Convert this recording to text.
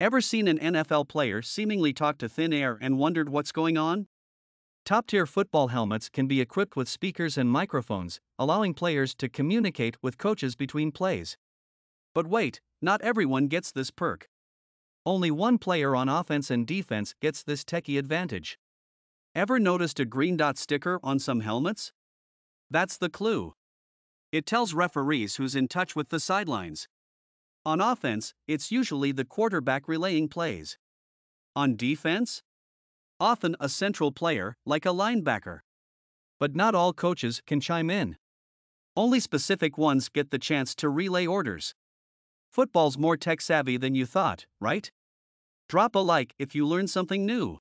Ever seen an NFL player seemingly talk to thin air and wondered what's going on? Top tier football helmets can be equipped with speakers and microphones, allowing players to communicate with coaches between plays. But wait, not everyone gets this perk. Only one player on offense and defense gets this techie advantage. Ever noticed a green dot sticker on some helmets? That's the clue. It tells referees who's in touch with the sidelines. On offense, it's usually the quarterback relaying plays. On defense? Often a central player, like a linebacker. But not all coaches can chime in. Only specific ones get the chance to relay orders. Football's more tech savvy than you thought, right? Drop a like if you learned something new.